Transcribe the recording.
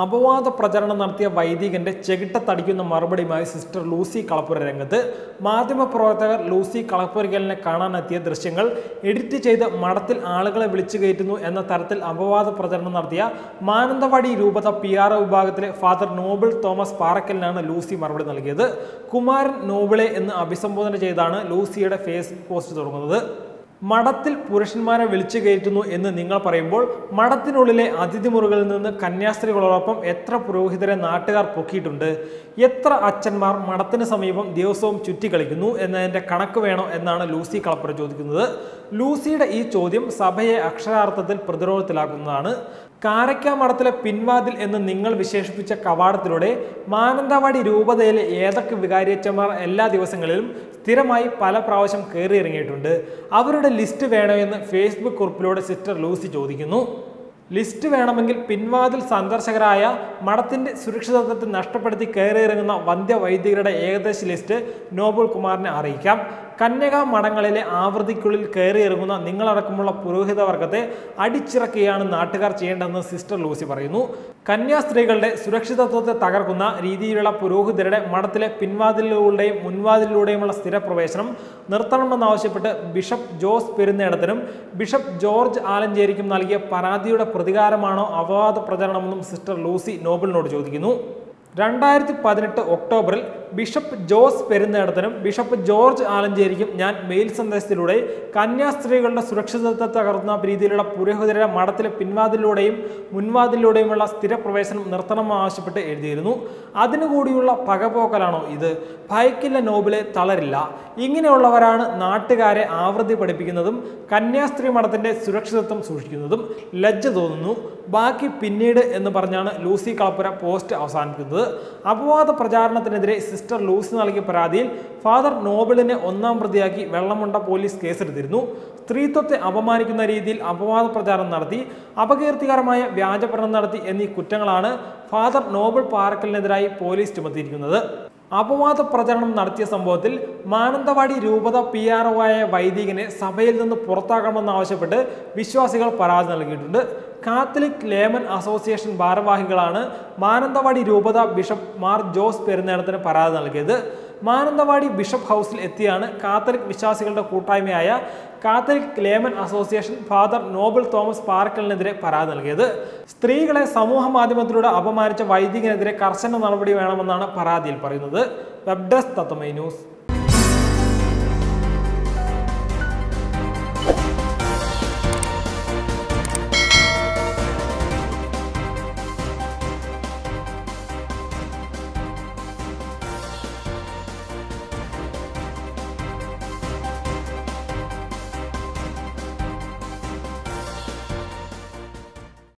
അപവാദ പ്രചരണം നടത്തിയ വൈദികന്റെ ചെകിട്ടത്തടിക്കുന്ന മറുപടിയുമായി സിസ്റ്റർ ലൂസി കളപ്പുര രംഗത്ത്. മാധ്യമപ്രവർത്തകർ ലൂസി കളപ്പുരകലിനെ കാണാനെത്തിയ ദൃശ്യങ്ങൾ എഡിറ്റ് ചെയ്ത് മഠത്തിൽ ആളുകളെ വിളിച്ചു കയറ്റുന്നു എന്ന തരത്തിൽ അപവാദ പ്രചരണം നടത്തിയ മാനന്തവാടി രൂപത പി ആർ വിഭാഗത്തിലെ ഫാദർ നോബിൾ തോമസ് പാറക്കലിനാണ് ലൂസി മറുപടി നൽകിയത്. കുമാരൻ നോബിളെ എന്ന് അഭിസംബോധന ചെയ്താണ് ലൂസിയുടെ ഫേസ്ബുക്ക് പോസ്റ്റ് തുടങ്ങുന്നത്. മഠത്തിൽ പുരുഷന്മാരെ വിളിച്ചു കയറ്റുന്നു എന്ന് നിങ്ങൾ പറയുമ്പോൾ മഠത്തിനുള്ളിലെ അതിഥി മുറികളിൽ നിന്ന് കന്യാസ്ത്രീകളോടൊപ്പം എത്ര പുരോഹിതരെ നാട്ടുകാർ പൊക്കിയിട്ടുണ്ട്? എത്ര അച്ഛന്മാർ മഠത്തിന് സമീപം ദിവസവും ചുറ്റിക്കളിക്കുന്നു എന്നതിന്റെ കണക്ക് വേണോ എന്നാണ് ലൂസി കളപ്പുര ചോദിക്കുന്നത്. ലൂസിയുടെ ഈ ചോദ്യം സഭയെ അക്ഷരാർത്ഥത്തിൽ പ്രതിരോധത്തിലാക്കുന്നതാണ്. കാരക്ക മഠത്തിലെ പിൻവാതിൽ എന്ന് നിങ്ങൾ വിശേഷിപ്പിച്ച കവാടത്തിലൂടെ മാനന്തവാടി രൂപതയിലെ ഏതൊക്കെ വികാരിയച്ചന്മാർ എല്ലാ ദിവസങ്ങളിലും സ്ഥിരമായി പല പ്രാവശ്യം കയറിയിറങ്ങിയിട്ടുണ്ട് അവരുടെ ലിസ്റ്റ് വേണമെന്ന് ഫേസ്ബുക്ക് കുറിപ്പിലൂടെ സിസ്റ്റർ ലൂസി ചോദിക്കുന്നു. ലിസ്റ്റ് വേണമെങ്കിൽ പിൻവാതിൽ സന്ദർശകരായ മഠത്തിന്റെ സുരക്ഷിതത്വത്തെ നഷ്ടപ്പെടുത്തി കയറിയിറങ്ങുന്ന വന്ധ്യവൈദികരുടെ ഏകദേശ ലിസ്റ്റ് നോബൽ കുമാറിനെ അറിയിക്കാം. കന്യകാ മഠങ്ങളിലെ ആവൃത്തിക്കുള്ളിൽ കയറിയിറങ്ങുന്ന നിങ്ങളടക്കമുള്ള പുരോഹിത വർഗത്തെ അടിച്ചിറക്കുകയാണ് നാട്ടുകാർ ചെയ്യേണ്ടതെന്ന് സിസ്റ്റർ ലൂസി പറയുന്നു. കന്യാസ്ത്രീകളുടെ സുരക്ഷിതത്വത്തെ തകർക്കുന്ന രീതിയിലുള്ള പുരോഹിതരുടെ മഠത്തിലെ പിൻവാതിലുകളുടെയും മുൻവാതിലൂടെയുമുള്ള സ്ഥിരപ്രവേശനം നിർത്തണമെന്നാവശ്യപ്പെട്ട് ബിഷപ്പ് ജോസ് പെരുന്നേടത്തിനും ബിഷപ്പ് ജോർജ് ആലഞ്ചേരിക്കും നൽകിയ പരാതിയുടെ പ്രതികാരമാണോ അപവാദ പ്രചരണമെന്നും സിസ്റ്റർ ലൂസി നോബലിനോട് ചോദിക്കുന്നു. രണ്ടായിരത്തി പതിനെട്ട് ഒക്ടോബറിൽ ബിഷപ്പ് ജോസ് പെരുന്നേടത്തിനും ബിഷപ്പ് ജോർജ് ആലഞ്ചേരിക്കും ഞാൻ മെയിൽ സന്ദേശത്തിലൂടെ കന്യാസ്ത്രീകളുടെ സുരക്ഷിതത്വത്തെ തകർന്ന രീതിയിലുള്ള പുരോഹിതരുടെ മഠത്തിലെ പിൻവാതിലൂടെയും മുൻവാതിലൂടെയുമുള്ള സ്ഥിരപ്രവേശനം നിർത്തണമെന്ന് ആവശ്യപ്പെട്ട് എഴുതിയിരുന്നു. അതിനുകൂടിയുള്ള പകപോക്കലാണോ ഇത്? ഭയക്കില്ല നോബിലെ തളരില്ല. ഇങ്ങനെയുള്ളവരാണ് നാട്ടുകാരെ ആവൃത്തി പഠിപ്പിക്കുന്നതും കന്യാസ്ത്രീ മഠത്തിന്റെ സുരക്ഷിതത്വം സൂക്ഷിക്കുന്നതും. ലജ്ജ തോന്നുന്നു. ബാക്കി പിന്നീട് എന്ന് പറഞ്ഞാണ് ലൂസി കളപ്പുര പോസ്റ്റ് അവസാനിപ്പിക്കുന്നത്. അപവാദ പ്രചാരണത്തിനെതിരെ സിസ്റ്റർ ലൂസി നൽകിയ പരാതിയിൽ ഫാദർ നോബിളിനെ ഒന്നാം പ്രതിയാക്കി വെള്ളമുണ്ട പോലീസ് കേസെടുത്തിരുന്നു. സ്ത്രീത്വത്തെ അപമാനിക്കുന്ന രീതിയിൽ അപവാദ പ്രചാരണം നടത്തി അപകീർത്തികരമായ വ്യാജപ്രണം നടത്തി എന്നീ കുറ്റങ്ങളാണ് ഫാദർ നോബിൾ പാറക്കലിനെതിരായി പോലീസ് ചുമത്തിയിരിക്കുന്നത്. അപവാദ പ്രചരണം നടത്തിയ സംഭവത്തിൽ മാനന്തവാടി രൂപത പി ആർ ഒ ആയ വൈദികനെ സഭയിൽ നിന്ന് പുറത്താക്കണമെന്നാവശ്യപ്പെട്ട് വിശ്വാസികൾ പരാതി നൽകിയിട്ടുണ്ട്. കാത്തലിക് ലേമൻ അസോസിയേഷൻ ഭാരവാഹികളാണ് മാനന്തവാടി രൂപത ബിഷപ്പ് മാർ ജോസ് പെരുന്നേടത്തിന് പരാതി നൽകിയത്. മാനന്തവാടി ബിഷപ്പ് ഹൗസിൽ എത്തിയാണ് കാത്തലിക് വിശ്വാസികളുടെ കൂട്ടായ്മയായ Catholic layman association father Noble Thomas പാർക്കലിനെതിരെ പരാതി നൽകിയത്. സ്ത്രീകളെ സമൂഹ മാധ്യമത്തിലൂടെ അപമാനിച്ച വൈദികനെതിരെ കർശന നടപടി വേണമെന്നാണ് പരാതിയിൽ പറയുന്നത്. Web desk Tatwamayi news.